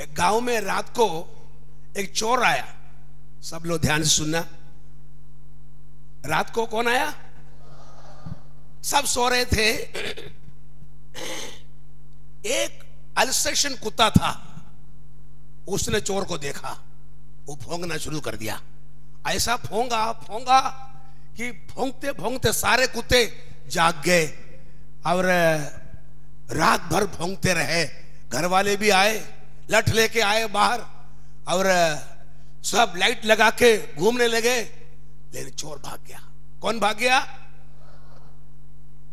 एक गाँव में रात को एक चोर आया। सब लोग ध्यान से सुनना। रात को कौन आया? सब सो रहे थे। एक अल्सेशन कुत्ता था। उसने चोर को देखा। वो फोंगना शुरू कर दिया। ऐसा फोंगा फोंगा कि भोंगते भोंगते सारे कुत्ते जाग गए और, रात भर भोंगते रहे। घर वाले भी आए। लठ लेके आए बाहर, और सब लाइट लगा के घूमने लगे। लेकिन चोर भाग गया। कौन भाग गया?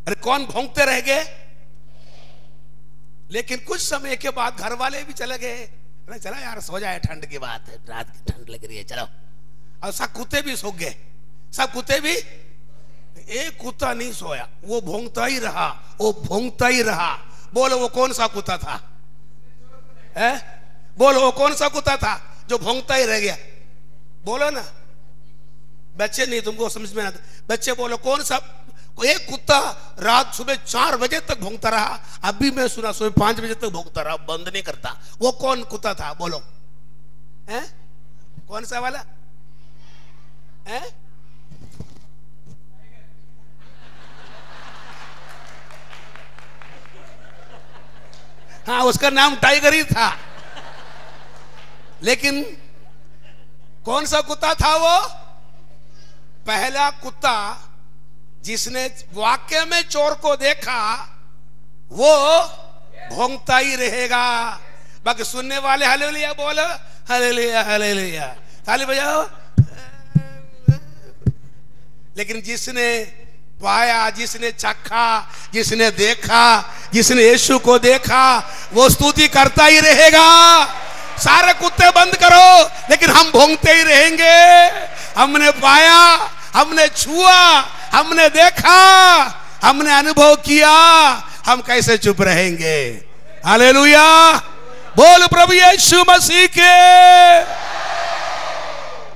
अरे, कौन भोंगते रह गए? लेकिन कुछ समय के बाद घर वाले भी चले गए। अरे, चला यार, सो जाए, ठंड की बात है। रात की ठंड लग रही है, चलो। और सब कुत्ते भी सो गए। सब कुत्ते भी? एक कुत्ता नहीं सोया। वो भोंगता ही रहा। वो भोंगता ही रहा। बोलो, वो कौन सा कुत्ता था? है? बोलो, वो कौन सा कुत्ता था जो भोंगता ही रह गया? बोलो ना। बच्चे नहीं, तुमको समझ में आता बच्चे बोलो, कौन सा, एक कुत्ता रात सुबह चार बजे तक भोंगता रहा, अभी मैं सुना, सुबह पाँच बजे तक भोंगता रहा, बंद नहीं करता। वो कौन कुत्ता था? बोलो। है? कौन सा वाला? है? हाँ उसका नाम टाइगर ही था। लेकिन कौन सा कुत्ता था वो? पहला कुत्ता जिसने वाक्य में चोर को देखा, वो भोंगता ही रहेगा। बाकी सुनने वाले हले लिया बोलो। हले लिया हले लिया ताली बजाओ। लेकिन जिसने पाया, जिसने चखा, जिसने देखा, जिसने यीशु को देखा, वो स्तुति करता ही रहेगा। सारे कुत्ते बंद करो, लेकिन हम भोंगते ही रहेंगे। हमने पाया, हमने छुआ, हमने देखा, हमने अनुभव किया, हम कैसे चुप रहेंगे? हालेलुया। बोल प्रभु यीशु मसीह के।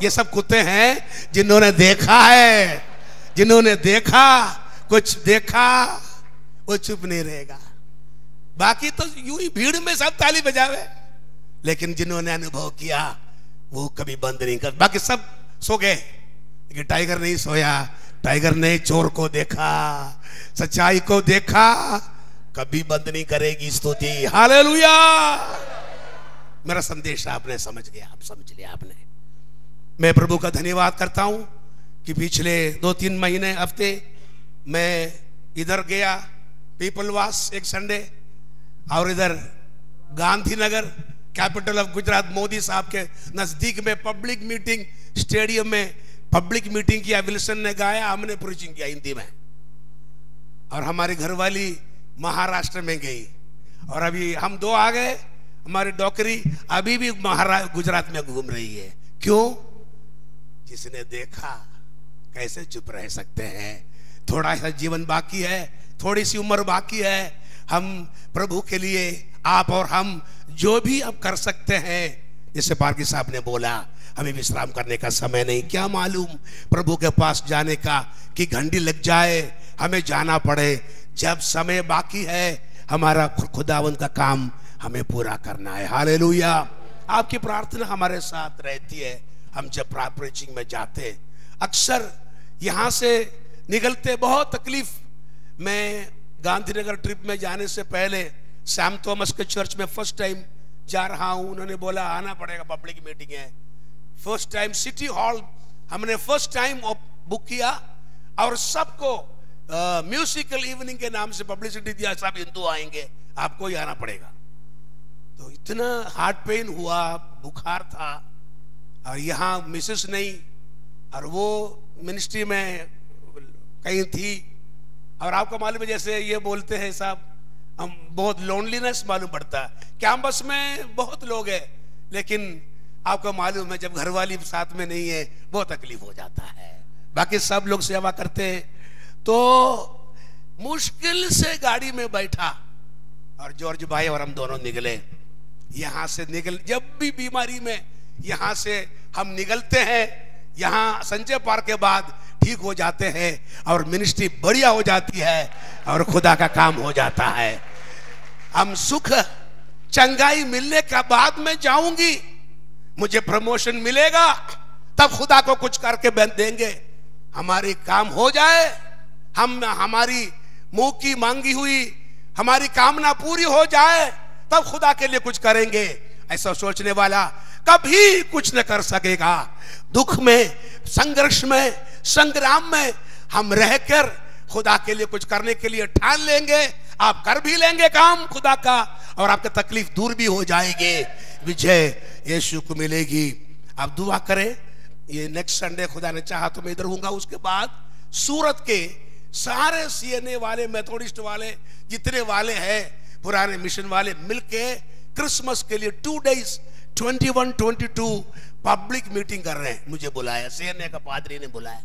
ये सब कुत्ते हैं जिन्होंने देखा है। जिन्होंने देखा, कुछ देखा, वो चुप नहीं रहेगा। बाकी तो यूँ ही भीड़ में सब ताली बजावे। लेकिन जिन्होंने अनुभव किया, वो कभी बंद नहीं कर, बाकी सब सो गए। लेकिन टाइगर नहीं सोया, टाइगर ने चोर को देखा, सच्चाई को देखा, कभी बंद नहीं करेगी स्तुति। हालेलुया! मेरा संदेश आपने समझ गया, आप समझ लिया आपने। मैं प्रभु का धन्यवाद करता हूँ। कि पिछले दो तीन महीने, हफ़्ते मैं इधर गया पीपल पीपलवास एक संडे और इधर गांधीनगर कैपिटल ऑफ़ गुजरात मोदी साहब के नज़दीक में पब्लिक मीटिंग स्टेडियम में पब्लिक मीटिंग किया विल्सन ने गाया, हमने प्रीचिंग किया हिंदी में। और हमारी घरवाली महाराष्ट्र में गई। और अभी हम दो आ गए, हमारी डॉकरी अभी भी महाराष्ट्र गुजरात में घूम रही है। क्यों? जिसने देखा कैसे चुप रह सकते हैं? थोड़ा सा जीवन बाकी है, थोड़ी सी उम्र बाकी है। हम प्रभु के लिए, आप और हम जो भी अब कर सकते हैं। जैसे पार्की साहब ने बोला, हमें विश्राम करने का समय नहीं। क्या मालूम प्रभु के पास जाने का कि घंटी लग जाए, हमें जाना पड़े। जब समय बाकी है, हमारा खुदावन का काम हमें पूरा करना है। हालेलुया। आपकी प्रार्थना हमारे साथ रहती है। हम जब प्रीचिंग में जाते अक्सर यहाँ से निकलते बहुत तकलीफ़। मैं गांधीनगर ट्रिप में जाने से पहले सैम थॉमस के चर्च में फ़र्स्ट टाइम जा रहा हूँ। उन्होंने बोला, आना पड़ेगा, पब्लिक मीटिंग है। फ़र्स्ट टाइम सिटी हॉल, हमने फ़र्स्ट टाइम बुक किया और सबको म्यूजिकल इवनिंग के नाम से पब्लिसिटी दिया, सब हिंदू आएँगे, आपको ही आना पड़ेगा। तो इतना हार्ट पेन हुआ, बुखार था और यहाँ मिसेस नहीं और वो मिनिस्ट्री में कहीं थी। और आपको मालूम है, जैसे ये बोलते हैं साहब, हम बहुत लोनलीनेस मालूम पड़ता है। कैंपस में बहुत लोग हैं, लेकिन आपको मालूम है, जब घरवाली साथ में नहीं है, बहुत तकलीफ़ हो जाता है। बाकी सब लोग सेवा करते हैं। तो मुश्किल से गाड़ी में बैठा और जॉर्ज भाई और हम दोनों निकले। यहाँ से निकल, जब भी बीमारी में यहाँ से हम निकलते हैं यहाँ संजय पार्क के बाद ठीक हो जाते हैं और मिनिस्ट्री बढ़िया हो जाती है और खुदा का काम हो जाता है। हम सुख चंगाई मिलने के बाद मैं जाऊँगी। मुझे प्रमोशन मिलेगा, तब खुदा को कुछ करके देंगे। हमारी काम हो जाए, हम, हमारी मुँह की मांगी हुई, हमारी कामना पूरी हो जाए, तब खुदा के लिए कुछ करेंगे। ऐसा सोचने वाला कभी कुछ न कर सकेगा। दुख में, संघर्ष में, संग्राम में हम रहकर खुदा के लिए कुछ करने के लिए ठान लेंगे। आप कर भी लेंगे काम खुदा का और आपकी तकलीफ़ दूर भी हो जाएगी। विजय यीशु को मिलेगी। आप दुआ करें, ये नेक्स्ट संडे खुदा ने चाहा तो मैं इधर हूँगा उसके बाद सूरत के सारे सीएनए वाले मेथोडिस्ट वाले, जितने वाले हैं, पुराने मिशन वाले मिलके क्रिसमस के लिए टू डेज़ 21 22 पब्लिक मीटिंग कर रहे हैं। मुझे बुलाया सीएनए का पादरी ने बुलाया।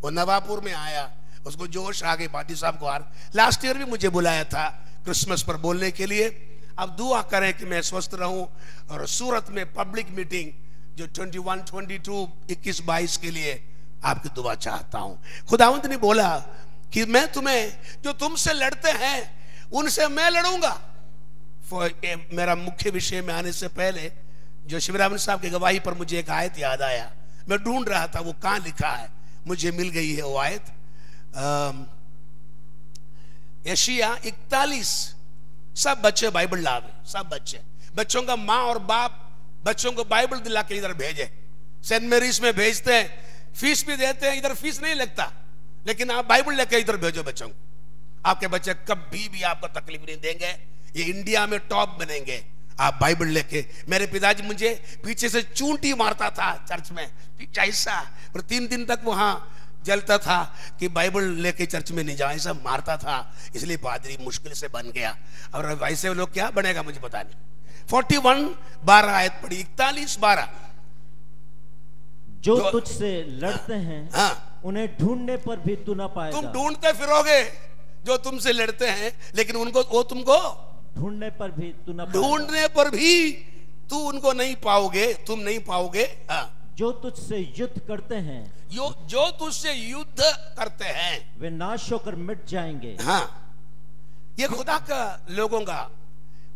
वो नवापुर में आया, उसको जोश आ गई पादी साहब को आर लास्ट ईयर भी मुझे बुलाया था क्रिसमस पर बोलने के लिए। अब दुआ करें कि मैं स्वस्थ रहूँ और सूरत में पब्लिक मीटिंग जो 21 22 21 22 के लिए आपकी दुआ चाहता हूँ। खुदावंत ने बोला कि मैं तुम्हें, जो तुमसे लड़ते हैं, उनसे मैं लड़ूँगा। मेरा मुख्य विषय में आने से पहले जो शिवराम साहब की गवाही पर मुझे एक आयत याद आया। मैं ढूंढ रहा था, वो कहाँ लिखा है। मुझे मिल गई है वो आयत। एशिया इकतालीस। सब बच्चे बाइबल लावे, सब बच्चे। बच्चों का माँ और बाप बच्चों को बाइबल दिला के इधर भेजे। सेंट मेरीज में भेजते हैं। फ़ीस भी देते हैं, इधर फ़ीस नहीं लगता। लेकिन आप बाइबल लेके इधर भेजो बच्चों को। आपके बच्चे कभी भी आपको तकलीफ़ नहीं देंगे। ये इंडिया में टॉप बनेंगे। आप बाइबल लेके मेरे पिताजी मुझे पीछे से चूंटी मारता था चर्च में। ऐसा और तीन दिन तक वहाँ जलता था कि बाइबल लेके चर्च में नहीं जाए ऐसा मारता था। इसलिए पादरी मुश्किल से बन गया। और वैसे लोग क्या बनेगा मुझे पता नहीं। फोर्टी वन बारह आयत पड़ी इकतालीस बारह। जो तुझसे लड़ते हैं हाँ, उन्हें ढूँढने पर भी तू ना पाएगा। तुम ढूंढते फिरोगे जो तुमसे लड़ते हैं लेकिन उनको वो तुमको ढूँढने पर भी तू ना ढूँढने पर भी तू उनको नहीं पाओगे तुम नहीं पाओगे हाँ। जो तुझसे युद्ध करते हैं यो जो तुझसे युद्ध करते हैं वे नाश होकर मिट जाएँगे। हाँ। ये खुदा का लोगों का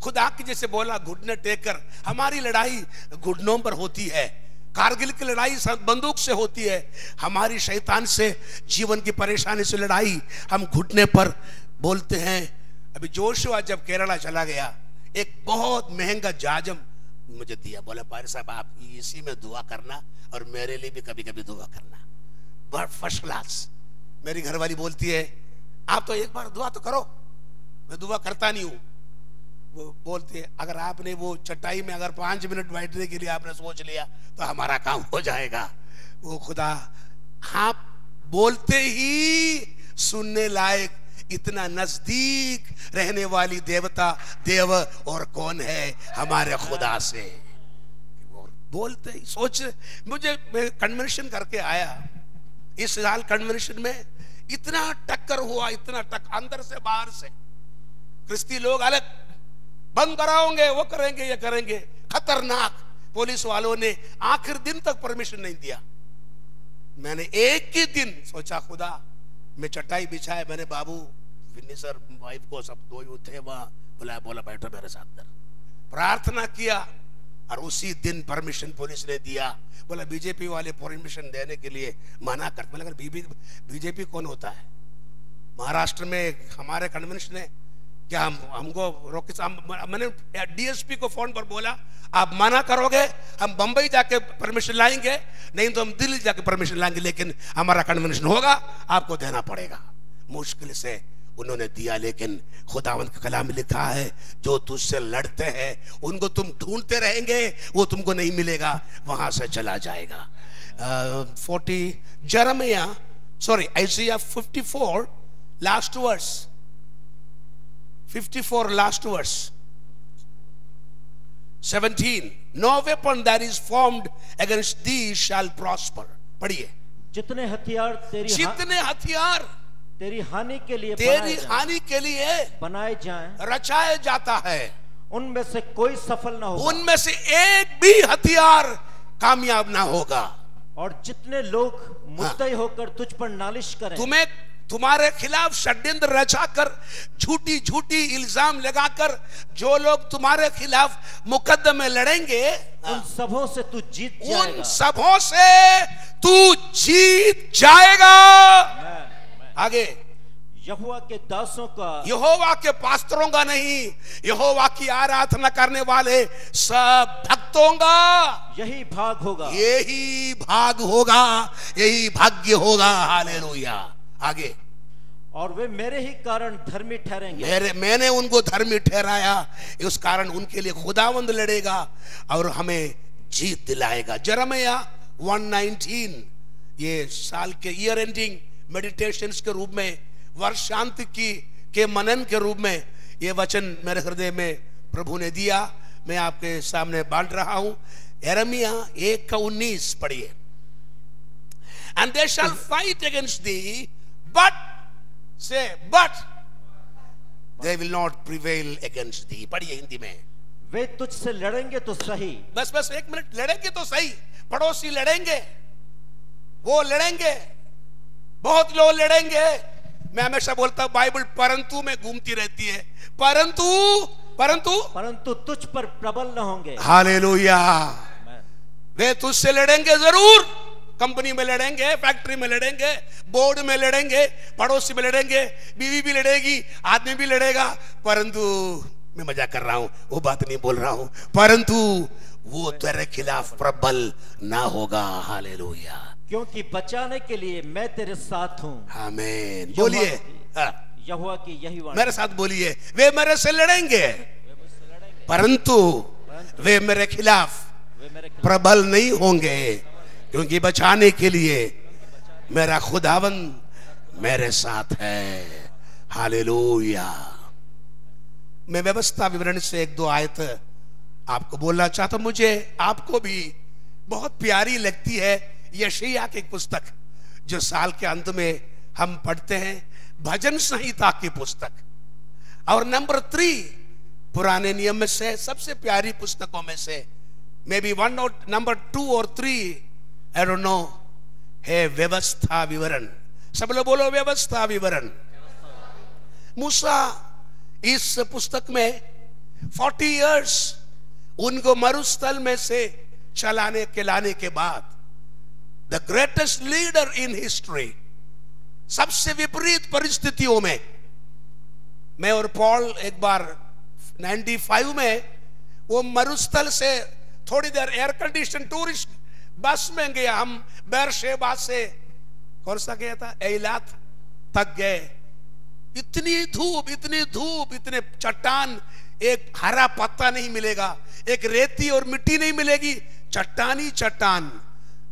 खुदा की जैसे बोला घुटने टेक कर हमारी लड़ाई घुटनों पर होती है कारगिल की लड़ाई बंदूक से होती है हमारी शैतान से जीवन की परेशानी से लड़ाई हम घुटने पर बोलते हैं अभी जोशुआ जब केरला चला गया, एक बहुत महँगा जाजम मुझे दिया। बोला पारे साहब, आप इसी में दुआ करना और मेरे लिए भी कभी कभी दुआ करना। बहुत फ़र्स्ट क्लास मेरी घरवाली बोलती है, आप तो एक बार दुआ तो करो, मैं दुआ करता नहीं हूँ। वो बोलते हैं, अगर आपने वो चटाई में अगर पाँच मिनट बैठने के लिए आपने सोच लिया तो हमारा काम हो जाएगा। वो खुदा, आप बोलते ही सुनने लायक इतना नज़दीक रहने वाली देवता, देव और कौन है हमारे खुदा से? और बोलते ही सोच, मुझे कन्वेंशन करके आया। इस साल कन्वेंशन में इतना टक्कर हुआ, इतना टक, अंदर से बाहर से। क्रिस्ती लोग अलग, बंद कराओगे, वो करेंगे, ये करेंगे। खतरनाक। पुलिस वालों ने आखिर दिन तक परमिशन नहीं दिया। मैंने एक ही दिन सोचा, खुदा मैं चटाई बिछाए, मैंने बाबू विन्नी सर वाइफ को सब दो थे वहाँ, बुलाया, बोला, बैठो मेरे साथ दर प्रार्थना किया, और उसी दिन परमिशन पुलिस ने दिया। बोला, बीजेपी वाले परमिशन देने के लिए मना कर, बोला बीजेपी कौन होता है? महाराष्ट्र में हमारे कन्वेंशन ने क्या हम, हमको रोके मैंने डीएसपी को फ़ोन पर बोला, आप मना करोगे, हम बंबई जाके परमिशन लाएँगे, नहीं तो हम दिल्ली जाके परमिशन लाएँगे, लेकिन हमारा कन्वेंशन होगा, आपको देना पड़ेगा। मुश्किल से उन्होंने दिया, लेकिन खुदावंत का कलाम लिखा है, जो तुझसे लड़ते हैं, उनको तुम ढूंढते रहेंगे, वो तुमको नहीं मिलेगा, वहाँ से चला जाएगा। Forty Jeremiah sorry Isaiah fifty four last verse 54 last verse. 17 no weapon that is formed against thee shall prosper. पढ़िए जितने हथियार तेरी जितने हथियार तेरी हानि के लिए तेरी हानि के लिए बनाए जाएँ रचाया जाता है। उनमें से कोई सफल ना होगा। उनमें से एक भी हथियार कामयाब ना होगा। और जितने लोग मुद्दई हाँ। होकर तुझ पर नालिश करें तुम्हें तुम्हारे खिलाफ षड्यंत्र रचाकर झूठी झूठी इल्ज़ाम लगाकर जो लोग तुम्हारे खिलाफ मुकदमे लड़ेंगे उन सबों से तू जीत जाएगा। उन सबों से तू जीत जाएगा। आगे। यहुआ के दासों का यहोवा के पास्त्रों का नहीं यहोवा की आराधना करने वाले सब भक्तों का। यही भाग होगा। यही भाग होगा यही भाग्य होगा। हालेलुया। आगे। और वे मेरे ही कारण धर्मी ठहरेंगे। मेरे मैंने उनको धर्मी ठहराया उस कारण उनके लिए खुदावंद लड़ेगा और हमें जीत दिलाएगा। जरमया 119 ये साल के ईयर एंडिंग मेडिटेशंस के रूप में वर्षांत की के मनन के रूप में ये वचन मेरे हृदय में प्रभु ने दिया। मैं आपके सामने बांट रहा हूँ। एरमिया एक का उन्नीस पढ़िए। And they shall fight against thee but से but they will not prevail against thee पढ़िए हिंदी में वे तुझसे लड़ेंगे तो सही। बस बस एक मिनट लड़ेंगे तो सही। पड़ोसी लड़ेंगे वो लड़ेंगे बहुत लोग लड़ेंगे। मैं हमेशा बोलता हूँ बाइबल परंतु में घूमती रहती है। परंतु परंतु परंतु तुझ पर प्रबल न होंगे। हालेलुया। वे तुझसे लड़ेंगे ज़रूर। कंपनी में लड़ेंगे फैक्ट्री में लड़ेंगे बोर्ड में लड़ेंगे पड़ोसी में लड़ेंगे बीवी भी लड़ेगी आदमी भी लड़ेगा। परंतु मैं मज़ा कर रहा हूँ वो बात नहीं बोल रहा हूँ। परंतु वो तेरे खिलाफ प्रबल ना होगा। हालेलुया। क्योंकि बचाने के लिए मैं तेरे साथ हूँ। आमीन। बोलिए। हाँ, यहुआ की यही वाणी। मेरे साथ बोलिए। वे मेरे से लड़ेंगे। परंतु वे मेरे खिलाफ वे मेरे खिलाफ प्रबल नहीं होंगे। क्योंकि बचाने के लिए मेरा खुदावन मेरे साथ है। हालेलुया। मैं व्यवस्था विवरण से एक दो आयत आपको बोलना चाहता हूँ। मुझे आपको भी बहुत प्यारी लगती है यशिया की पुस्तक, जो साल के अंत में हम पढ़ते हैं, भजन संहिता की पुस्तक। और नंबर थ्री, पुराने नियम में से सबसे प्यारी पुस्तकों में से, मे बी वन और नंबर टू और थ्री आई डोंट नो है व्यवस्था विवरण सब लोग बोलो व्यवस्था विवरण मूसा इस पुस्तक में 40 इयर्स उनको मरुस्थल में से चलाने के लाने के बाद the greatest leader in history सबसे विपरीत परिस्थितियों में मैं और पॉल एक बार 95 में वो मरुस्थल से थोड़ी देर एयर कंडीशन टूरिस्ट बस में गया हम बैरशेबा से। कौन सा गया था? एलात तक गए। इतनी धूप इतनी धूप, इतने चट्टान, एक हरा पत्ता नहीं मिलेगा, एक रेती और मिट्टी नहीं मिलेगी, चट्टान ही चट्टान।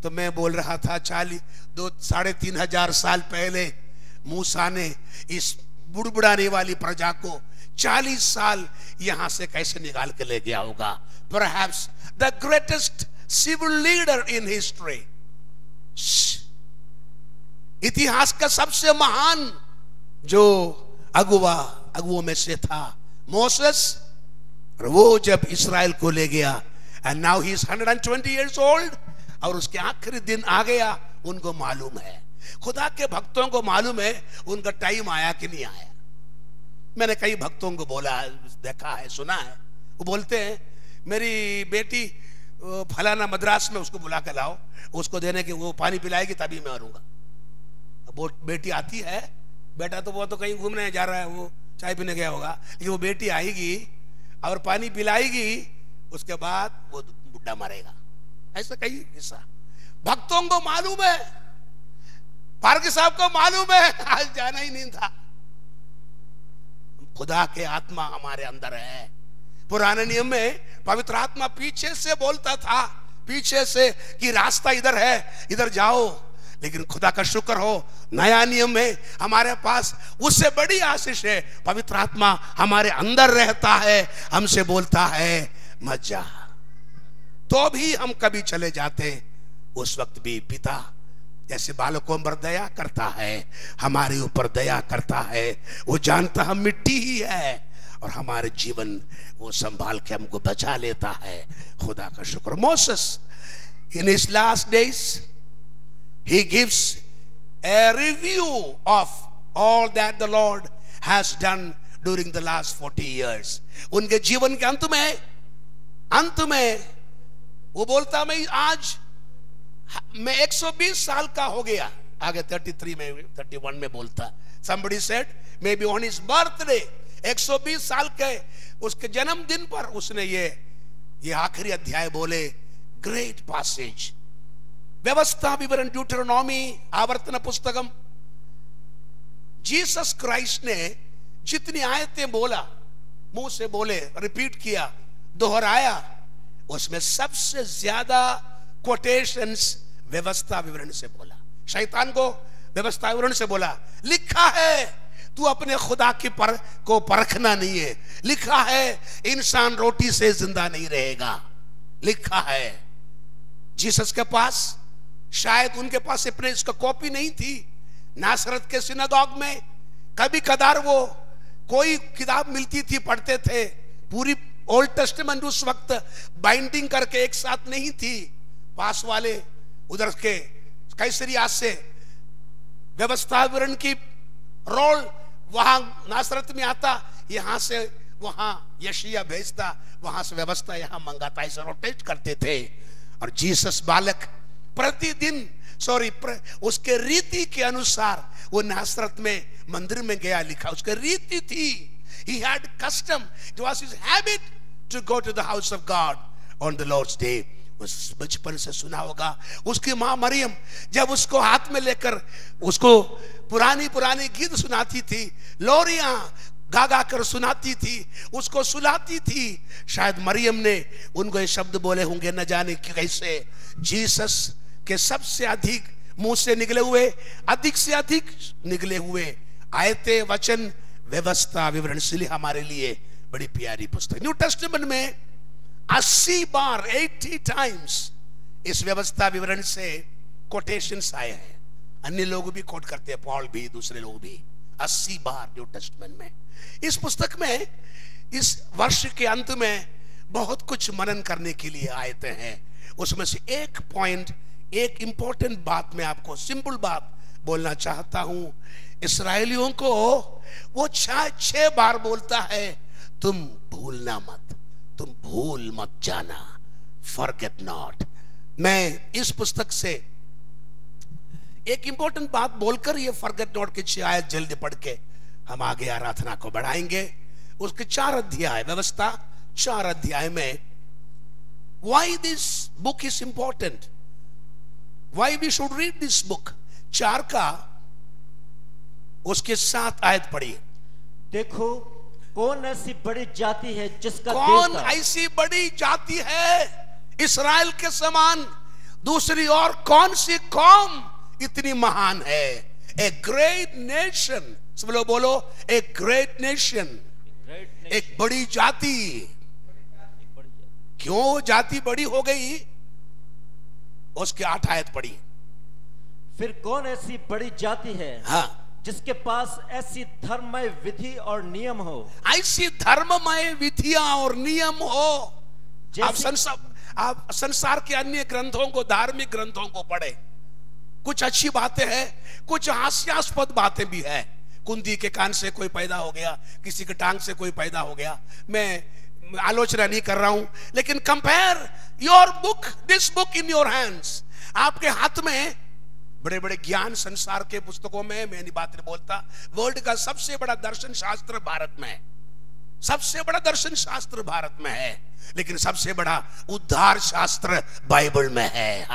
तो मैं बोल रहा था चालीस दो, साढ़े तीन हज़ार साल पहले मूसा ने इस बुड़बुड़ाने वाली प्रजा को चालीस साल यहाँ से कैसे निकाल के ले गया होगा? Perhaps the greatest civil leader in history इतिहास का सबसे महान जो अगुआ अगुओं में से था मोसेस और वो जब इसराइल को ले गया and now he is 120 years old और उसके आखिरी दिन आ गया, उनको मालूम है। खुदा के भक्तों को मालूम है, उनका टाइम आया कि नहीं आया। मैंने कई भक्तों को बोला, देखा है, सुना है। वो बोलते हैं, मेरी बेटी फलाना मद्रास में उसको बुला कर लाओ, उसको देने के, वो पानी पिलाएगी तभी मैं मरूँगा वो बेटी आती है, बेटा तो वो तो कहीं घूमने जा रहा है, वो चाय पीने गया होगा, लेकिन वो बेटी आएगी और पानी पिलाएगी, उसके बाद वो बुढ़ा मरेगा। ऐसा कई हिस्सा। भक्तों को मालूम है, पार्क साहब को मालूम है, आज जाना ही नहीं था। खुदा के आत्मा हमारे अंदर है। पुराने नियम में पवित्र आत्मा पीछे से बोलता था, पीछे से कि रास्ता इधर है, इधर जाओ, लेकिन खुदा का शुक्र हो, नया नियम में हमारे पास उससे बड़ी आशीष है, पवित्र आत्मा हमारे अंदर रहता है, हमसे बोलता है, मत जा। तो भी हम कभी चले जाते, उस वक्त भी पिता जैसे बालकों पर दया करता है, हमारे ऊपर दया करता है, वो जानता हम मिट्टी ही है और हमारे जीवन वो संभाल के हमको बचा लेता है। खुदा का शुक्र। Moses in his last days he gives a review of all that the Lord has done during the last forty years उनके जीवन के अंत में अंत में, वो बोलता, मैं आज, मैं 120 साल का हो गया। आगे 33 में 31 में बोलता, somebody said maybe on his birthday 120 साल के उसके जन्मदिन पर उसने ये ये आखिरी अध्याय बोले ग्रेट पासेज व्यवस्था विवरण ड्यूटरोनॉमी आवर्तन पुस्तकम। जीसस क्राइस्ट ने जितनी आयतें बोला, मुँह से बोले, रिपीट किया, दोहराया, उसमें सबसे ज़्यादा कोटेशंस व्यवस्था विवरण से बोला। शैतान को व्यवस्था विवरण से बोला, लिखा है। तू अपने खुदा की पर, को परखना नहीं है। लिखा है, इंसान रोटी से ज़िंदा नहीं रहेगा। लिखा है। जीसस के पास, शायद उनके पास अपने इसका कॉपी नहीं थी। नासरत के सिनागॉग में कभी कदार वो कोई किताब मिलती थी, पढ़ते थे। पूरी ओल्ड टेस्टमेंट उस वक्त बाइंडिंग करके एक साथ नहीं थी। पास वाले उधर के कैसरिया से व्यवस्था विवरण की रोल वहाँ नासरत में आता यहाँ से वहाँ यशिया भेजता वहाँ से व्यवस्था यहाँ मंगाता ऐसे रोटेट करते थे। और जीसस बालक प्रतिदिन सॉरी प्र, उसके रीति के अनुसार वो नासरत में मंदिर में गया लिखा। उसके रीति थी। He had custom it was his habit to go to the house of god on the lord's day उस बचपन से सुना होगा। उसकी माँ मरियम जब उसको हाथ में लेकर उसको पुरानी पुरानी गीत सुनाती थी, लोरिया गा गा कर सुनाती थी, उसको सुलाती थी, शायद मरियम ने उनको ये शब्द बोले होंगे, न जाने कैसे। जीसस के सबसे अधिक मुँह से निकले हुए, अधिक से अधिक निकले हुए आयते वचन, व्यवस्था, विवरण, इसलिए हमारे लिए बड़ी प्यारी पुस्तक। न्यू टेस्टमेंट में अस्सी बार एट्टी टाइम्स इस व्यवस्था विवरण से कोटेशन आए हैं। अन्य लोग भी कोट करते हैं पॉल भी, दूसरे लोग भी। अस्सी बार न्यू टेस्टमेंट में। इस पुस्तक में, इस वर्ष के अंत में बहुत कुछ मनन करने के लिए आयते हैं। उसमें से एक पॉइंट एक इंपॉर्टेंट बात मैं आपको सिंपल बात बोलना चाहता हूँ। इसराइलियों को वो छह बार बोलता है, तुम भूलना मत। तुम भूल मत जाना। फॉरगेट नॉट मैं इस पुस्तक से एक इंपॉर्टेंट बात बोलकर ये फॉरगेट नॉट की आयत जल्दी पढ़ के हम आगे आराधना को बढ़ाएँगे। उसके चार अध्याय, व्यवस्था, चार अध्याय में why this book is important why we should read this book चार का उसके साथ आयत पढ़िए। देखो कौन ऐसी बड़ी जाति है जिसका कौन ऐसी बड़ी जाति है इसराइल के समान? दूसरी और कौन सी कौम इतनी महान है? ए ग्रेट नेशन सब लोग बोलो ए ग्रेट नेशन एक बड़ी जाति. क्यों जाति बड़ी हो गई? उसके आठ आयत पड़ी फिर कौन ऐसी बड़ी जाति है? हाँ। जिसके पास ऐसी धर्ममय विधि और नियम हो। ऐसी धर्ममय विधियाँ और नियम हो। आप संसार आप संसार के अन्य ग्रंथों को धार्मिक ग्रंथों को पढ़े। कुछ अच्छी बातें हैं कुछ हास्यास्पद बातें भी है। कुंदी के कान से कोई पैदा हो गया किसी के टांग से कोई पैदा हो गया। मैं आलोचना नहीं कर रहा हूँ लेकिन compare your book this book in your hands आपके हाथ में बड़े बड़े ज्ञान संसार के पुस्तकों में मैं नहीं बात नहीं बोलता, वर्ल्ड का सबसे बड़ा दर्शन शास्त्र भारत में है। सबसे बड़ा दर्शन शास्त्र भारत में है, लेकिन सबसे बड़ा उद्धार शास्त्र बाइबल में है।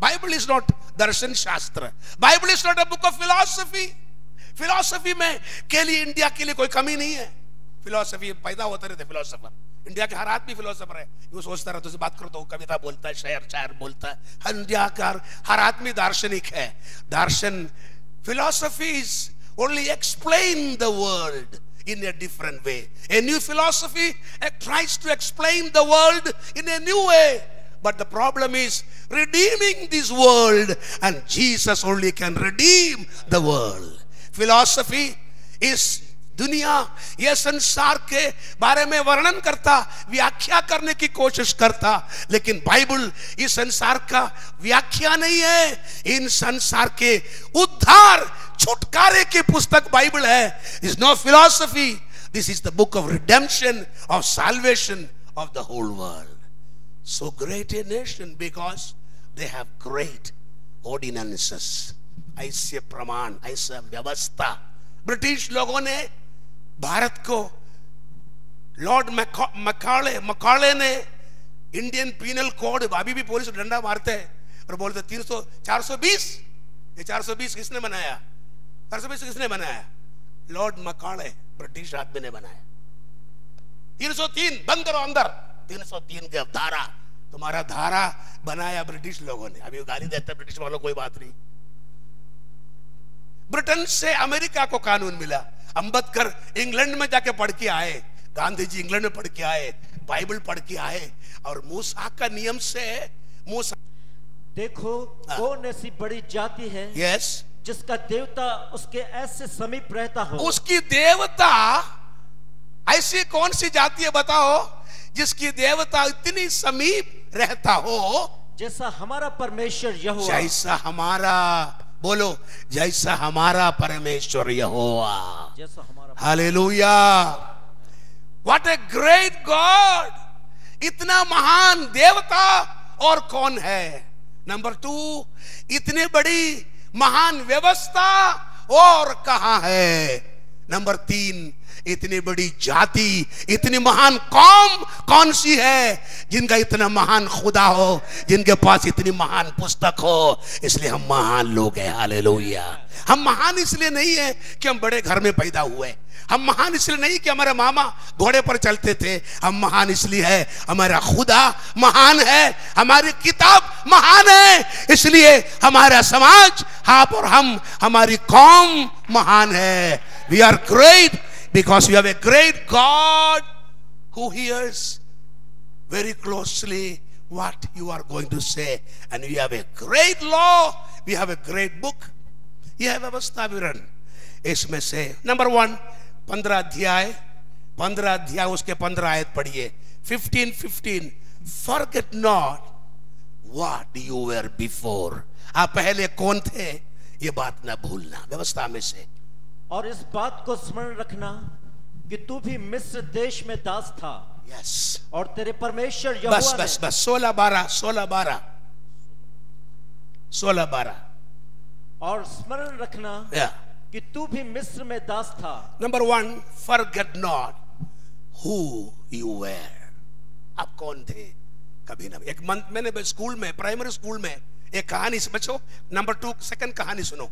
बाइबल इज़ नॉट दर्शन शास्त्र। Bible is not a book of philosophy. Philosophy में के लिए इंडिया के लिए कोई कमी नहीं है। फिलोसफी पैदा होते रहते फिलोसफर। इंडिया के हर आदमी फिलोसफर है वो सोचता रहता है बात करो तो कविता बोलता है शायर शायर बोलता है इंडिया का हर आदमी दार्शनिक है दार्शन philosophy is only explain the world in a different way. A new philosophy tries to explain the world in a new way. But the problem is redeeming this world, and Jesus only can redeem the world. Philosophy is दुनिया यह संसार के बारे में वर्णन करता, व्याख्या करने की कोशिश करता, लेकिन बाइबल इस संसार का व्याख्या नहीं है। इन संसार के उद्धार, छुटकारे की पुस्तक बाइबल है। Is no philosophy this is the book of redemption of salvation of the whole world so great a nation because they have great ordinances ऐसे प्रमाण ऐसा व्यवस्था ब्रिटिश लोगों ने भारत को लॉर्ड मकाले मकाले ने इंडियन पीनल कोड अभी भी पुलिस डंडा मारते हैं और बोलते तीन सौ, चार सौ बीस? ये चार सौ बीस किसने बनाया? चार सौ बीस किसने बनाया? लॉर्ड मकाले ब्रिटिश आदमी ने बनाया। तीन सौ तीन, बंद करो अंदर। तीन सौ तीन के धारा। तुम्हारा धारा बनाया ब्रिटिश लोगों ने। अभी गाली देते ब्रिटिश वालों कोई बात नहीं। ब्रिटेन से अमेरिका को कानून मिला। अंबेडकर इंग्लैंड में जाके पढ़ के आए गांधी जी इंग्लैंड में पढ़ के आए बाइबल पढ़ के आए और मूसा का नियम से मूसा देखो हाँ। कौन ऐसी बड़ी जाति है यस जिसका देवता उसके ऐसे समीप रहता हो। उसकी देवता ऐसी कौन सी जाति है बताओ जिसकी देवता इतनी समीप रहता हो? जैसा हमारा परमेश्वर यहोवा। जैसा हमारा बोलो जैसा हमारा परमेश्वर यहोवा। Hallelujah. What a great God इतना महान देवता और कौन है? नंबर टू इतनी बड़ी महान व्यवस्था और कहा है? नंबर तीन इतनी बड़ी जाति, इतनी महान कौम कौन सी है जिनका इतना महान खुदा हो, जिनके पास इतनी महान पुस्तक हो? इसलिए हम महान लोग हैं हाले हम महान इसलिए नहीं है कि हम बड़े घर में पैदा हुए। हम महान इसलिए नहीं कि हमारे मामा घोड़े पर चलते थे। हम महान इसलिए है, हमारा खुदा महान है, हमारी किताब महान है। इसलिए हमारा समाज, आप और हम, हमारी कौम महान है। We are great Because you have a great God who hears very closely what you are going to say. And we have a great law. We have a great book. यह व्यवस्था विवरण इसमें से नंबर वन पंद्रह अध्याय पंद्रह अध्याय उसके पंद्रह आयत पढ़िए fifteen fifteen forget not what you were before आप पहले कौन थे ये बात ना भूलना व्यवस्था में से और इस बात को स्मरण रखना कि तू भी मिस्र देश में दास था। यस और तेरे परमेश्वर बस बस बस सोलह बारह सोलह बारह। सोलह बारह। और स्मरण रखना yeah. कि तू भी मिस्र में दास था। Number one forget not who you were आप कौन थे? कभी ना एक मंथ मैंने स्कूल में प्राइमरी स्कूल में एक कहानी से बचो नंबर टू सेकंड कहानी सुनो।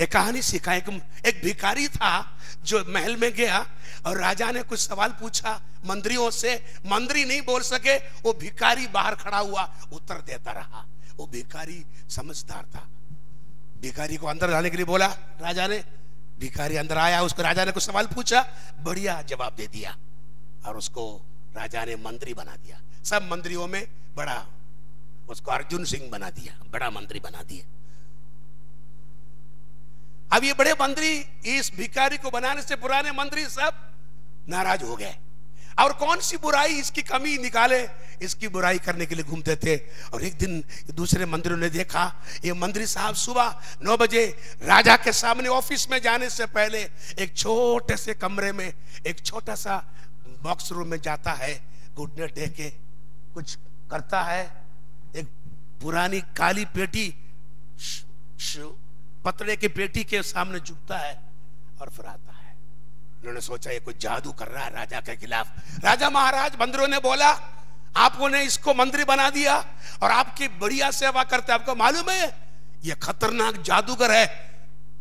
एक कहानी सीखा, एक एक भिखारी था जो महल में गया और राजा ने कुछ सवाल पूछा, मंत्रियों से, मंत्री नहीं बोल सके, वो भिखारी बाहर खड़ा हुआ, उत्तर देता रहा। वो भिखारी समझदार था। भिखारी को अंदर जाने के लिए बोला, राजा ने, भिखारी अंदर आया, उसको राजा ने कुछ सवाल पूछा, बढ़िया जवाब दे दिया और उसको राजा ने मंत्री बना दिया। सब मंत्रियों में बड़ा, उसको अर्जुन सिंह बना दिया, बड़ा मंत्री बना दिया। अब ये बड़े मंत्री इस भिकारी को बनाने से पुराने मंत्री सब नाराज़ हो गए। और कौन सी बुराई इसकी कमी निकाले, इसकी बुराई करने के लिए घूमते थे। और एक दिन दूसरे मंत्रियों ने देखा, ये मंत्री साहब सुबह नौ बजे राजा के सामने ऑफ़िस में जाने से पहले एक छोटे से कमरे में एक छोटा सा बॉक्स रूम में जाता है, घुटने टेके, कुछ करता है। एक पुरानी काली पेटी पतड़े की बेटी के सामने झुकता है और फिर आता है। उन्होंने सोचा, ये कोई जादू कर रहा है राजा के खिलाफ। राजा महाराज, बंदरों ने बोला, आपको ने इसको मंत्री बना दिया और आपकी बढ़िया सेवा करते आपको मालूम है, ये खतरनाक जादूगर है।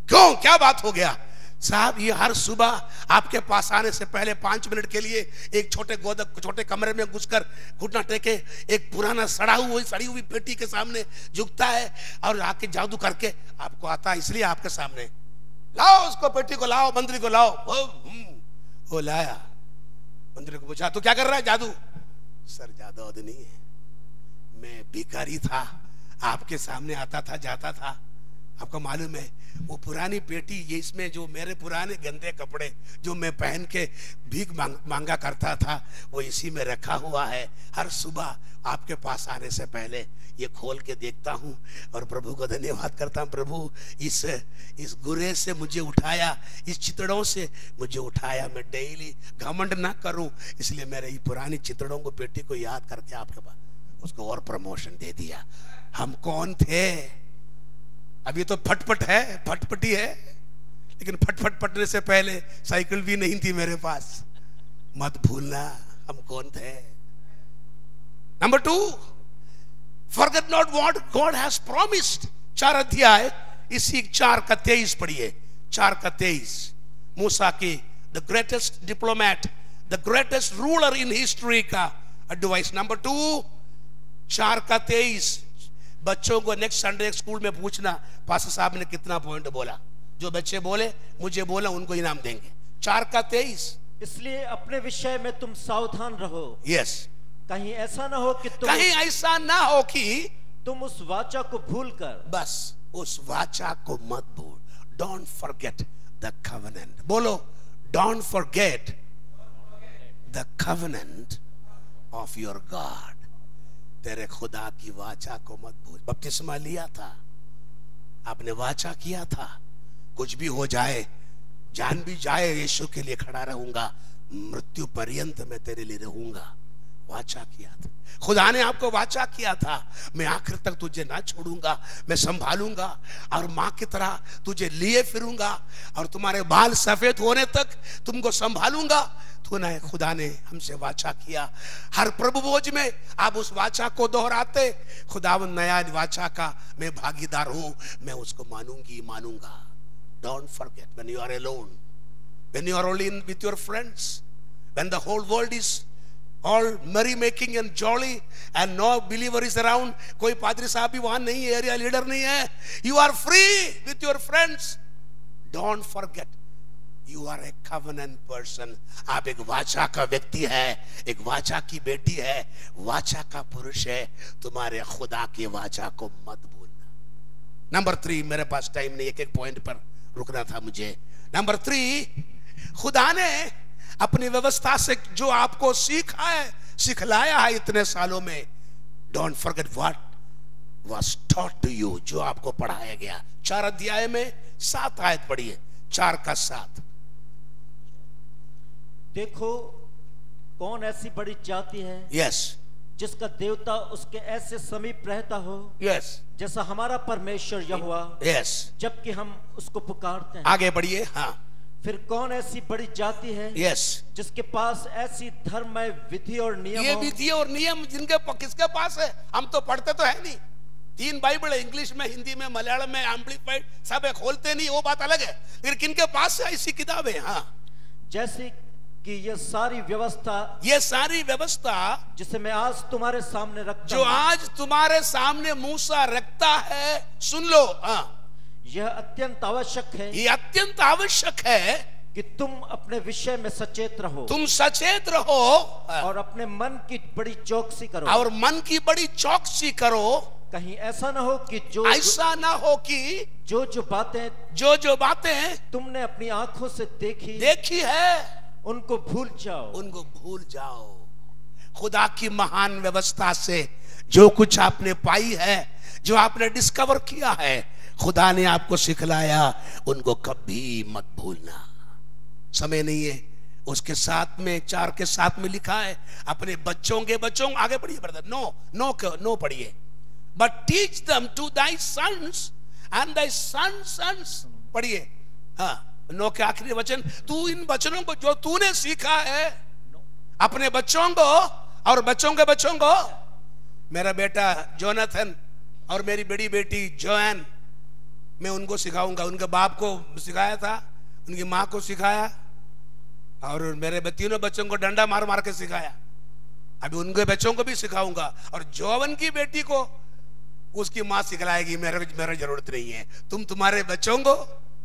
क्यों? क्या बात हो गया? साहब ये हर सुबह आपके पास आने से पहले पाँच मिनट के लिए एक छोटे गोदक छोटे कमरे में घुसकर घुटना टेके एक पुराना सड़ा हुई सड़ी हुई पेटी के सामने झुकता है और आके जादू करके आपको आता है इसलिए आपके सामने। लाओ उसको पेटी को लाओ मंत्री को लाओ। वो, हम्म, वो लाया। मंत्री को पूछा तो क्या कर रहा है जादू? सर जादू नहीं है। मैं भिखारी था आपके सामने आता था जाता था। आपको मालूम है वो पुरानी पेटी ये इसमें जो मेरे पुराने गंदे कपड़े जो मैं पहन के भीख मांग, मांगा करता था वो इसी में रखा हुआ है। हर सुबह आपके पास आने से पहले ये खोल के देखता हूँ और प्रभु को धन्यवाद करता हूँ। प्रभु इस इस गुरे से मुझे उठाया इस चितड़ों से मुझे उठाया। मैं डेली घमंड ना करूँ इसलिए मेरे ये पुरानी चितड़ों को पेटी को याद करके आपके पास उसको और प्रमोशन दे दिया। हम कौन थे? अब ये तो फटफट है फटपटी है। लेकिन फटफट पटने से पहले साइकिल भी नहीं थी मेरे पास। मत भूलना, हम कौन थे? Number two forget not what God has promised चार अध्याय, इसी चार का तेईस पढ़िए। चार का तेईस। मूसा की the greatest diplomat the greatest ruler in history का एडवाइस नंबर टू चार का तेईस। बच्चों को नेक्स्ट संडे स्कूल में पूछना पास साहब ने कितना पॉइंट बोला? जो बच्चे बोले मुझे बोला उनको इनाम देंगे। चार का तेईस। इसलिए अपने विषय में तुम सावधान रहो। यस कहीं ऐसा ना हो कि तुम कहीं ऐसा ना हो कि तुम उस वाचा को भूल कर। बस उस वाचा को मत भूल। डोंट फॉरगेट द कवनेंट बोलो don't forget the covenant of your God तेरे खुदा की वाचा को मत भूल। बपतिस्मा लिया था। आपने वाचा किया था। कुछ भी हो जाए, जान भी जाए, यीशु के लिए खड़ा रहूँगा। मृत्यु पर्यंत मैं तेरे लिए रहूँगा। वाचा किया था। खुदा ने आपको वाचा किया था। मैं आखिर तक तुझे ना छोड़ूँगा, मैं संभालूँगा और माँ की तरह तुझे लिए फिरूँगा और तुम्हारे बाल सफ़ेद होने तक तुमको संभालूँगा। तो ना खुदा ने हमसे वाचा किया। हर प्रभु भोज में आप उस वाचा को दोहराते खुदा नया वाचा का मैं भागीदार हूँ, मैं उसको मानूँगी, मानूँगा। Don't forget when you are alone when you are only in with your friends when the whole world is all merry making and jolly and no believer is around कोई पादरी साहब भी वहाँ नहीं है एरिया लीडर नहीं है you are free with your friends don't forget you are a covenant person आप एक वाचा का व्यक्ति है, एक वाचा की बेटी है, वाचा का पुरुष है। तुम्हारे खुदा की वाचा को मत भूलना। नंबर थ्री मेरे पास टाइम नहीं एक एक पॉइंट पर रुकना था मुझे। नंबर थ्री खुदा ने अपनी व्यवस्था से जो आपको सीखा है सिखलाया है इतने सालों में don't forget what was taught to you जो आपको पढ़ाया गया चार अध्याय में सात आयत पढ़िए चार का सात देखो कौन ऐसी बड़ी जाति है यस yes. जिसका देवता उसके ऐसे समीप रहता हो यस yes. जैसा हमारा परमेश्वर यह हुआ यस yes. जबकि हम उसको पुकारते हैं आगे बढ़िए हाँ फिर कौन ऐसी बड़ी जाति है यस जिसके पास ऐसी धर्ममय विधि और नियम? ये विधि और नियम जिनके किसके पास है? हम तो पढ़ते तो है नहीं। तीन बाइबल है इंग्लिश में हिंदी में मलयालम में एम्पलीफाइड सब है खोलते नहीं वो बात अलग है। लेकिन किनके पास है? ऐसी किताबें हाँ जैसे कि ये सारी व्यवस्था ये सारी व्यवस्था जिसे मैं आज तुम्हारे सामने रखता जो आज तुम्हारे सामने मूसा रखता है सुन लो हाँ। यह अत्यंत आवश्यक है ये अत्यंत आवश्यक है कि तुम अपने विषय में सचेत रहो। तुम सचेत रहो। और अपने मन की बड़ी चौकसी करो। और मन की बड़ी चौकसी करो। कहीं ऐसा ना हो कि जो ऐसा ना हो कि जो जो बातें जो जो बातें तुमने अपनी आँखों से देखी देखी है उनको भूल जाओ। उनको भूल जाओ। खुदा की महान व्यवस्था से जो कुछ आपने पाई है जो आपने डिस्कवर किया है खुदा ने आपको सिखलाया उनको कभी मत भूलना। समय नहीं है। उसके साथ में चार के साथ में लिखा है अपने बच्चों के बच्चों आगे पढ़िए ब्रदर नो नो नो पढ़िए। But teach them to thy sons and thy son sons पढ़िए। हाँ नो के आखिरी वचन तू इन वचनों को जो तूने सीखा है अपने बच्चों को और बच्चों के बच्चों को। मेरा बेटा जोनाथन और मेरी बड़ी बेटी जोएन, मैं उनको सिखाऊँगा। उनके बाप को सिखाया था, उनकी माँ को सिखाया और मेरे तीनों बच्चों को डंडा मार मार के सिखाया। अभी उनके बच्चों को भी सिखाऊँगा और जौवन की बेटी को उसकी माँ सिखलाएगी। मेरे मेरा ज़रूरत नहीं है। तुम तुम्हारे बच्चों को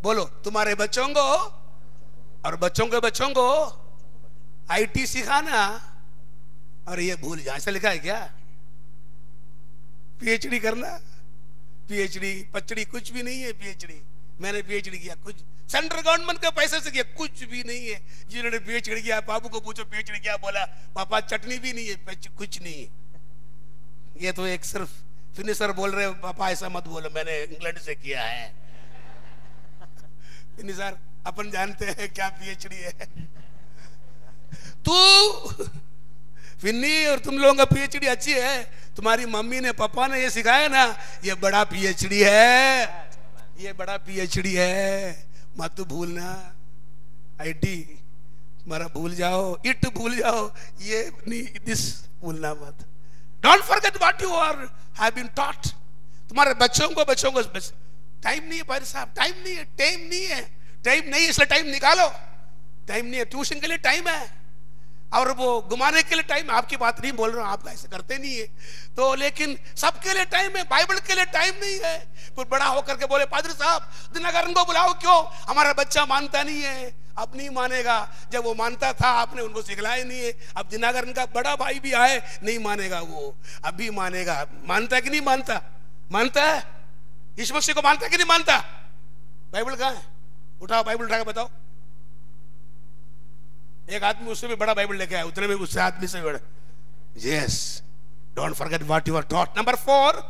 बोलो, तुम्हारे बच्चों को और बच्चों के बच्चों को आईटी सिखाना और ये भूल जा, ऐसा लिखा है क्या? पीएचडी करना। पीएचडी पचड़ी कुछ भी नहीं है पीएचडी मैंने पीएचडी किया कुछ। सेंट्रल गवर्नमेंट के पैसे से किया कुछ भी नहीं है। जिन्होंने पीएचडी किया, बाबू को पूछो पीएचडी किया बोला? पापा, चटनी भी नहीं है कुछ नहीं है। ये तो एक सिर्फ़ फिनिशर बोल रहे पापा, ऐसा मत बोलो, मैंने इंग्लैंड से किया है। फिनिशर अपन जानते हैं क्या पीएचडी है। तू फिन्नी और तुम लोगों का पीएचडी अच्छी है। तुम्हारी मम्मी ने, पापा ने ये सिखाया ना, ये बड़ा पीएचडी है। ये बड़ा पीएचडी है। मत भूलना। आईटी, तुम्हारा भूल जाओ। इट भूल जाओ। ये दिस भूलना मत। Don't forget what you are have been taught तुम्हारे बच्चों को बच्चों को टाइम नहीं है भाई साहब टाइम नहीं है टाइम नहीं है। टाइम नहीं है, इसलिए टाइम निकालो। टाइम नहीं है ट्यूशन के लिए टाइम है। और वो घुमाने के लिए टाइम आपकी बात नहीं बोल रहा आप ऐसे करते नहीं है। तो लेकिन सबके लिए टाइम है बाइबल के लिए टाइम नहीं है। फिर बड़ा होकर के बोले, पादरी साहब, दिनाकरण को बुलाओ क्यों? हमारा बच्चा मानता नहीं है। अब नहीं मानेगा। जब वो मानता था, आपने उनको सिखलाया नहीं है। अब दिनाकरण का बड़ा भाई भी आए, नहीं मानेगा वो। अभी मानेगा। मानता कि नहीं मानता? मानता है? इस मसीह को मानता कि नहीं मानता? बाइबल कहा है? उठाओ बाइबल उठा के बताओ। एक आदमी उससे भी बड़ा बाइबल लेके आया उतने में उससे आदमी से बड़ा। Yes don't forget what you are taught number four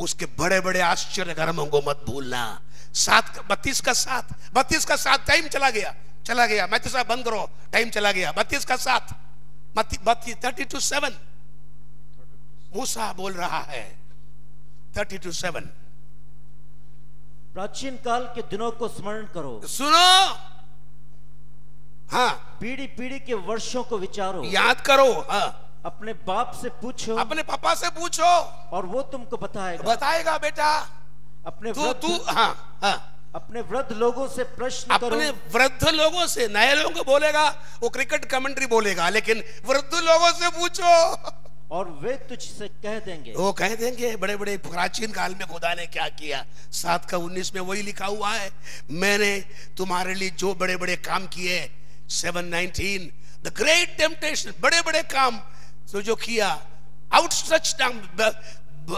उसके बड़े बड़े आश्चर्य कर्मों को मत भूलना। सात बत्तीस का सात। बत्तीस का सात टाइम चला गया। चला गया। मैं तो साहब बंद करो। टाइम चला गया। बत्तीस का सात। बत्तीस थर्टी टू सेवन मूसा बोल रहा है थर्टी टू सेवन प्राचीन काल के दिनों को स्मरण करो। सुनो। हाँ। पीढ़ी पीढ़ी के वर्षों को विचारो। याद करो हाँ। अपने बाप से पूछो। अपने पापा से पूछो। और वो तुमको बताएगा। बताएगा बेटा। अपने तू तू हाँ हाँ। अपने वृद्ध लोगों से प्रश्न अपने वृद्ध लोगों से नए लोगों को बोलेगा वो क्रिकेट कमेंट्री बोलेगा लेकिन वृद्ध लोगों से पूछो। और वे तुझसे कह देंगे। वो कह देंगे बड़े बड़े प्राचीन काल में खुदा ने क्या किया? सात का उन्नीस में वही लिखा हुआ है मैंने तुम्हारे लिए जो बड़े बड़े काम किए seven nineteen the great temptation बड़े बड़े काम तो जो किया आउट सच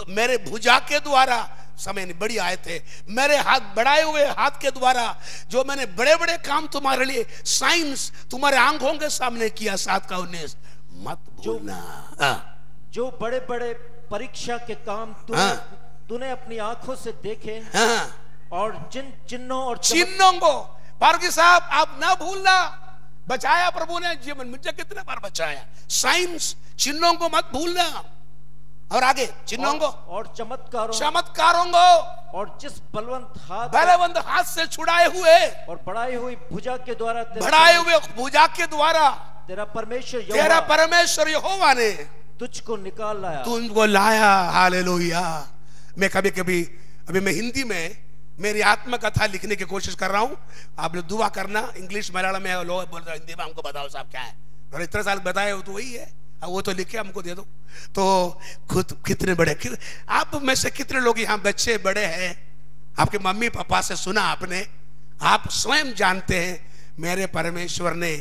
मेरे भुजा के द्वारा समय नहीं बड़ी आए थे मेरे हाथ बढ़ाए हुए हाथ के द्वारा जो मैंने बड़े बड़े काम तुम्हारे लिए साइंस तुम्हारे आँखों के सामने किया सात का उन्नीस मत भूलना हाँ। जो बड़े बड़े परीक्षा के काम तूने। तूने अपनी आँखों से देखे। और जिन चिन्हों और चिन्हों को पारगी साहब आप ना भूलना बचाया प्रभु ने जीवन मुझे कितने बार बचाया। साइंस चिन्हों को मत भूलना। और आगे चिन्हों को। और चमत्कारों चमत्कारों को। और जिस बलवंत हाथ बलवंत हाथ से छुड़ाए हुए। और बढ़ाई हुई भुजा के द्वारा बढ़ाए हुए भुजा के द्वारा। तेरा परमेश्वर तेरा परमेश्वर यहोवा ने तुझको निकाल लाया। तुझको लाया। हालेलुया। मैं कभी कभी अभी मैं हिंदी में मेरी आत्मकथा लिखने की कोशिश कर रहा हूँ। आप लोग दुआ करना इंग्लिश मलयालम में लोग बोल रहे हिंदी में हमको बताओ साहब क्या है। और इतने साल बताए हो तो वही है। वो तो लिखे हमको दे दो। तो खुद कितने बड़े कि, आप में से कितने लोग यहाँ बच्चे बड़े हैं? आपके मम्मी पापा से सुना आपने। आप स्वयं जानते हैं मेरे परमेश्वर ने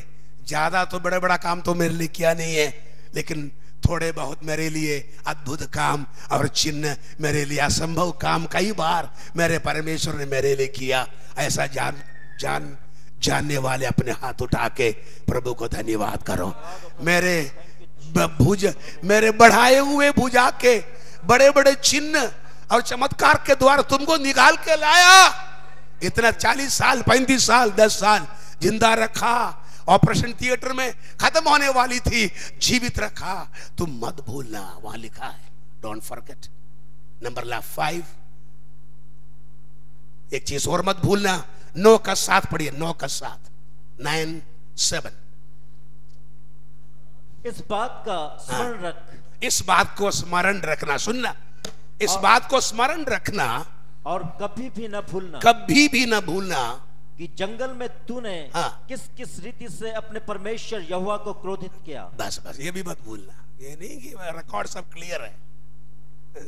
ज़्यादा तो बड़े बड़ा काम तो मेरे लिए किया नहीं है लेकिन थोड़े बहुत मेरे लिए अद्भुत काम और चिन्ह मेरे लिए असंभव काम कई बार मेरे परमेश्वर ने मेरे लिए किया। ऐसा जान जान, जानने वाले अपने हाथ उठा के प्रभु को धन्यवाद करो। मेरे भुज, मेरे बढ़ाए हुए भुजा के बड़े बड़े चिन्ह और चमत्कार के द्वारा तुमको निकाल के लाया। इतना चालीस साल, पैंतीस साल, दस साल ज़िंदा रखा। ऑपरेशन थिएटर में खत्म होने वाली थी। जीवित रखा। तुम मत भूलना। वहाँ लिखा है डोंट फॉरगेट नंबर ला फाइव एक चीज़ और मत भूलना। नौ का साथ पढ़िए। नौ का साथ नाइन सेवन इस बात का स्मरण हाँ, रख। इस बात को स्मरण रखना। सुनना। इस बात को स्मरण रखना। और कभी भी न भूलना। कभी भी न भूलना। कि जंगल में तूने हाँ। किस किस रीति से अपने परमेश्वर यहुआ को क्रोधित किया? बस बस ये भी मत भूलना। ये नहीं कि रिकॉर्ड सब क्लियर है।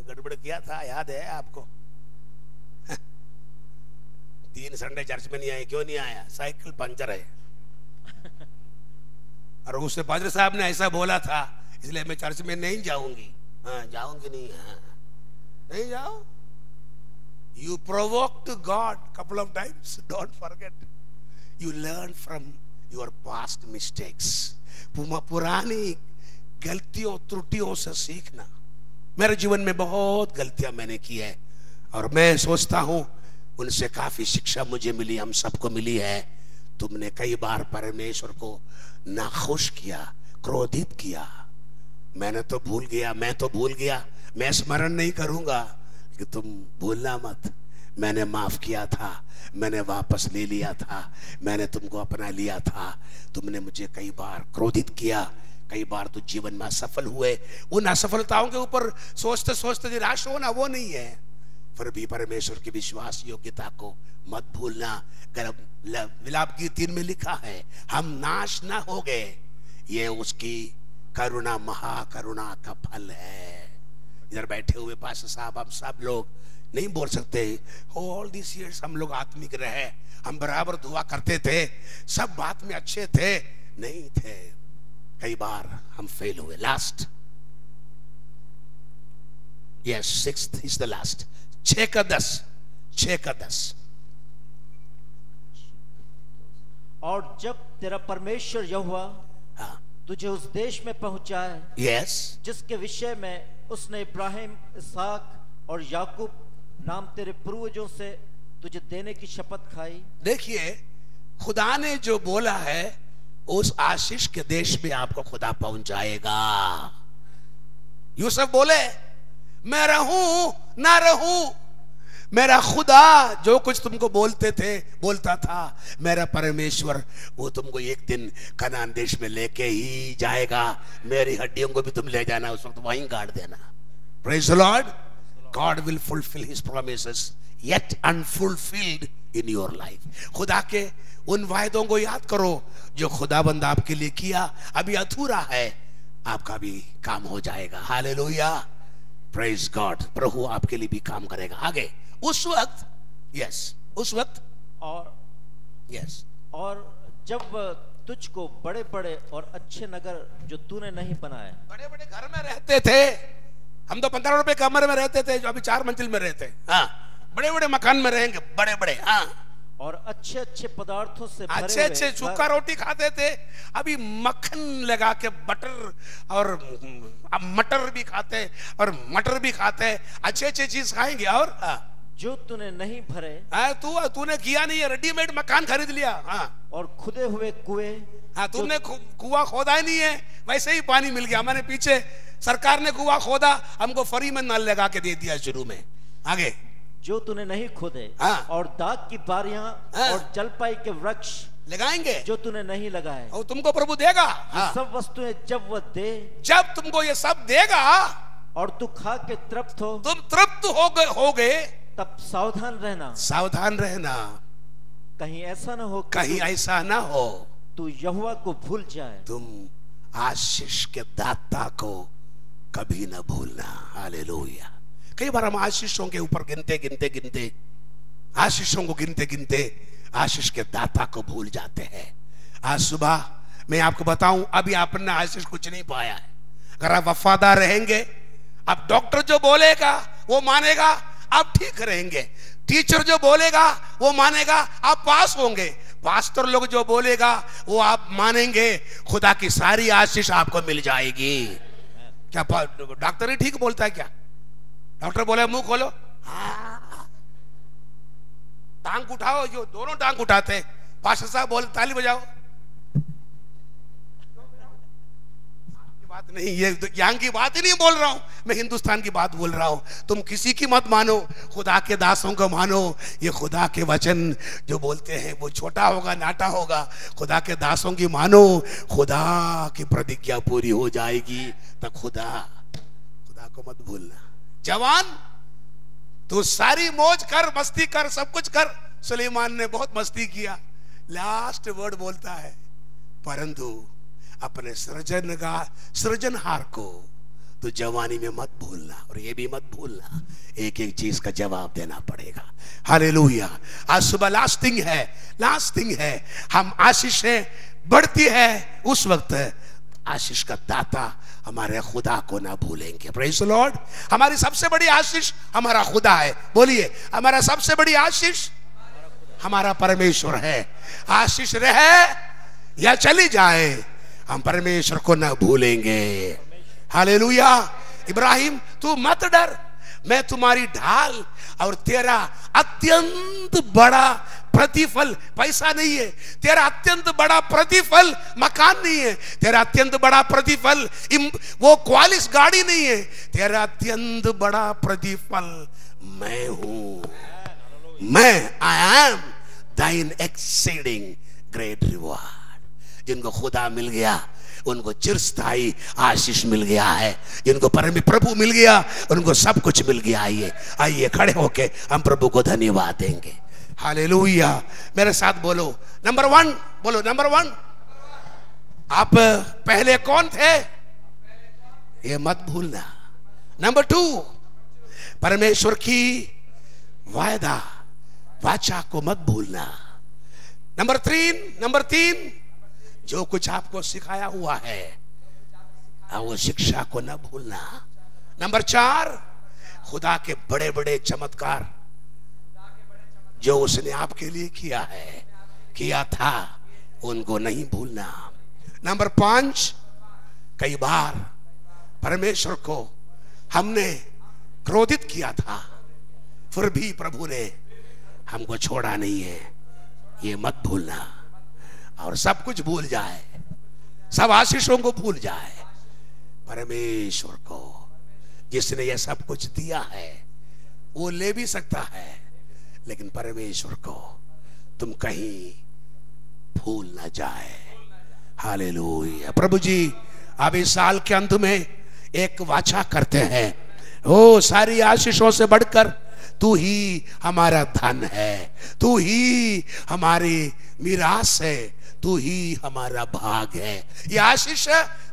गड़बड़ किया था याद है आपको? तीन संडे चर्च में नहीं आए क्यों नहीं आया? साइकिल पंचर है। और उससे पादरी साहब ने ऐसा बोला था इसलिए मैं चर्च में नहीं जाऊँगी। हाँ जाऊँगी नहीं हाँ। नहीं जाओ You provoked God couple of times. Don't forget. You learn from your past mistakes. पुरानी गलतियों त्रुटियों से सीखना मेरे जीवन में बहुत गलतियाँ मैंने की है और मैं सोचता हूँ उनसे काफ़ी शिक्षा मुझे मिली हम सबको मिली है तुमने कई बार परमेश्वर को नाखुश किया क्रोधित किया मैंने तो भूल गया मैं तो भूल गया मैं स्मरण नहीं करूँगा कि तुम भूलना मत। मैंने माफ़ किया था, मैंने वापस ले लिया था, मैंने तुमको अपना लिया था। तुमने मुझे कई बार क्रोधित किया, कई बार तो जीवन में असफल हुए। उन असफलताओं के ऊपर सोचते सोचते निराश होना वो नहीं है। फिर भी परमेश्वर की विश्वास योग्यता को मत भूलना। विलाप की तीन में लिखा है, हम नाश ना हो गए ये उसकी करुणा, महाकरुणा का फल है। इधर बैठे हुए पास साहब हम सब लोग नहीं बोल सकते। ऑल दिस इयर्स हम लोग आत्मिक रहे हम बराबर दुआ करते थे सब बात में अच्छे थे नहीं थे। कई बार हम फेल हुए last yes six is the last छ का दस छ का दस और जब तेरा परमेश्वर यहुआ हाँ। तुझे उस देश में पहुँचाए यस yes. जिसके विषय में उसने इब्राहिम, इसहाक और याकूब नाम तेरे पूर्वजों से तुझे देने की शपथ खाई। देखिए, खुदा ने जो बोला है, उस आशीष के देश में आपको खुदा पहुंचाएगा। यूसुफ बोले, मैं रहूँ, ना रहूँ मेरा खुदा, जो कुछ तुमको बोलते थे, बोलता था, मेरा परमेश्वर, वो तुमको एक दिन कनान देश में लेके ही जाएगा। मेरी हड्डियों को भी तुम ले जाना, उस वक्त वहीं गाड़ देना। Praise Lord God will fulfill his promises, yet unfulfilled in your life. खुदा के उन वायदों को याद करो, जो खुदा खुदाबंद आपके लिए किया, अभी अधूरा है, आपका भी काम हो जाएगा। हालेलुया प्रेज गॉड प्रभु आपके लिए भी काम करेगा। आगे। उस वक्त यस उस वक्त और यस और जब तुझको बड़े बड़े और अच्छे नगर जो तूने नहीं बनाए बड़े बड़े घर में रहते थे हम तो पंद्रह रुपए कमरे में रहते थे जो अभी चार मंजिल में रहते हाँ। बड़े बड़े मकान में रहेंगे बड़े बड़े हाँ। और अच्छे अच्छे पदार्थों से अच्छे अच्छे सूखा रोटी खाते थे अभी मक्खन लगा के बटर और अब मटर भी खाते और मटर भी खाते अच्छे अच्छे चीज़ खाएँगे और हाँ। जो तूने नहीं भरे तू तूने किया नहीं है रेडीमेड मकान खरीद लिया। हाँ। और खुदे हुए कुएँ हाँ तुमने कुआ खोदा ही नहीं है वैसे ही पानी मिल गया। हमारे पीछे सरकार ने कुआ खोदा हमको फ्री में नल लगा के दे दिया शुरू में। आगे। जो तूने नहीं खोदे हाँ। और दाग की बारियाँ हाँ। और जलपाई के वृक्ष लगाएँगे। जो तूने नहीं लगाए। और तुमको प्रभु देगा। हाँ। सब वस्तुएँ जब वह दे जब तुमको ये सब देगा और तू खा के तृप्त हो। तुम तृप्त हो गए हो गए तब सावधान रहना। सावधान रहना। कहीं ऐसा ना हो कहीं ऐसा ना हो। तू यहुआ को भूल जाए। तुम आशीष के दाता को कभी ना भूलना। हालेलुया। कई बार हम आशीषों के ऊपर गिनते गिनते गिनते आशीषों को गिनते गिनते आशीष के दाता को भूल जाते हैं। आज सुबह मैं आपको बताऊँ अभी आपने आशीष कुछ नहीं पाया है। अगर आप वफादार रहेंगे अब डॉक्टर जो बोलेगा वो मानेगा आप ठीक रहेंगे। टीचर जो बोलेगा, वो मानेगा, आप पास होंगे। पास्टर लोग जो बोलेगा, वो आप मानेंगे। खुदा की सारी आशीष आपको मिल जाएगी। क्या डॉक्टर ही ठीक बोलता है क्या? डॉक्टर बोले, मुँह खोलो। हाँ। टांग उठाओ जो दोनों टांग उठाते पास्टर साहब बोले, ताली बजाओ। बात नहीं, ये तो यहाँ की बात ही नहीं बोल रहा हूँ। मैं हिंदुस्तान की बात बोल रहा हूँ। तुम किसी की मत मानो, खुदा के दासों को मानो। ये खुदा के वचन जो बोलते हैं, वो छोटा होगा, नाटा होगा। खुदा के दासों की मानो, खुदा की प्रतिज्ञा पूरी हो जाएगी तो खुदा खुदा को मत भूलना। जवान, तू सारी मौज कर, मस्ती कर, सब कुछ कर। सुलेमान ने बहुत मस्ती किया। लास्ट वर्ड बोलता है, परंतु अपने सृजन का सृजनहार को। तो जवानी में मत भूलना और ये भी मत भूलना एक एक चीज़ का जवाब देना पड़ेगा। हालेलुया। आज सुबह लास्टिंग है लास्टिंग है, हम आशीष बढ़ती है, उस वक्त आशीष का दाता हमारे खुदा को ना भूलेंगे। लॉर्ड हमारी सबसे बड़ी आशीष हमारा खुदा है। बोलिए, हमारा सबसे बड़ी आशीष हमारा परमेश्वर है। आशीष रहे या चली जाए हम परमेश्वर को ना भूलेंगे। हालेलुया। इब्राहिम, तू मत डर। मैं तुम्हारी ढाल और तेरा अत्यंत बड़ा प्रतिफल, पैसा नहीं है। तेरा अत्यंत बड़ा प्रतिफल मकान नहीं है। तेरा अत्यंत बड़ा प्रतिफल वो क्वालिस गाड़ी नहीं है। तेरा अत्यंत बड़ा प्रतिफल मैं हूँ। मैं I am thine exceeding great reward जिनको खुदा मिल गया, उनको चिरस्थाई आशीष मिल गया है। जिनको परम प्रभु मिल गया, उनको सब कुछ मिल गया आइए आइए खड़े होके हम प्रभु को धन्यवाद देंगे। हालेलुया। मेरे साथ बोलो। नंबर वन, बोलो, नंबर वन। आप पहले कौन थे? ये मत भूलना। नंबर टू, परमेश्वर की वायदा, वाचा को मत भूलना। नंबर तीन नंबर तीन जो कुछ आपको सिखाया हुआ है वो शिक्षा को न भूलना। नंबर चार, खुदा के बड़े बड़े चमत्कार, जो उसने आपके लिए किया है, किया था, उनको नहीं भूलना। नंबर पाँच, कई बार परमेश्वर को हमने क्रोधित किया था, फिर भी प्रभु ने हमको छोड़ा नहीं है। ये मत भूलना। और सब कुछ भूल जाए, सब आशीषों को भूल जाए। परमेश्वर को, जिसने ये सब कुछ दिया है, वो ले भी सकता है, लेकिन परमेश्वर को तुम कहीं भूल ना जाए। हालेलुया। प्रभु जी, अब इस साल के अंत में एक वाचा करते हैं। ओ, सारी आशीषों से बढ़कर तू ही हमारा धन है, तू ही हमारी मिरास है तू ही हमारा भाग है। ये आशीष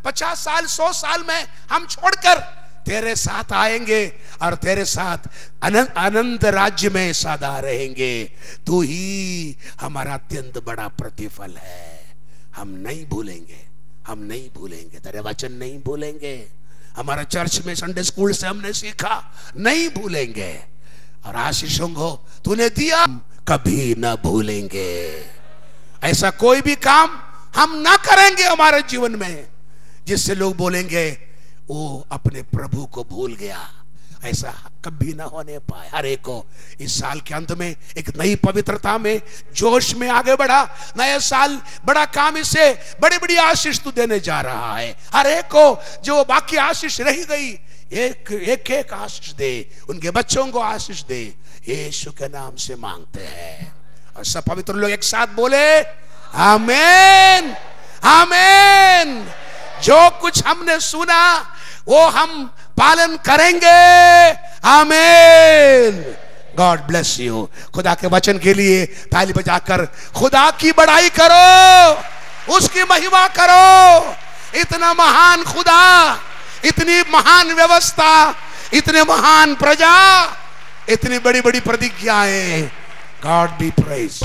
पचास साल, सौ साल में हम छोड़कर तेरे साथ आएँगे और तेरे साथ अनंत आनंद राज्य में सदा रहेंगे। तू ही हमारा अत्यंत बड़ा प्रतिफल है। हम नहीं भूलेंगे, हम नहीं भूलेंगे, तेरे वचन नहीं भूलेंगे। हमारा चर्च में संडे स्कूल से हमने सीखा, नहीं भूलेंगे। और आशीषों को तूने दिया कभी ना भूलेंगे। ऐसा कोई भी काम हम ना करेंगे हमारे जीवन में, जिससे लोग बोलेंगे वो अपने प्रभु को भूल गया। ऐसा कभी ना होने पाए। हर एक को इस साल के अंत में एक नई पवित्रता में जोश में आगे बढ़ा। नया साल बड़ा काम इसे बड़ी बड़ी आशीष तू देने जा रहा है। हर एक को जो बाकी आशीष रही गई, एक एक एक आशीष दे। उनके बच्चों को आशीष दे। यीशु के नाम से मांगते हैं। और सब पवित्र लोग एक साथ बोले, आमेन आमेन। जो कुछ हमने सुना, वो हम पालन करेंगे। आमेन। गॉड ब्लेस यू खुदा के वचन के लिए ताली बजाकर खुदा की बड़ाई करो, उसकी महिमा करो। इतना महान खुदा, इतनी महान व्यवस्था, इतने महान प्रजा, इतनी बड़ी बड़ी प्रतिज्ञाएँ गॉड बी प्राइज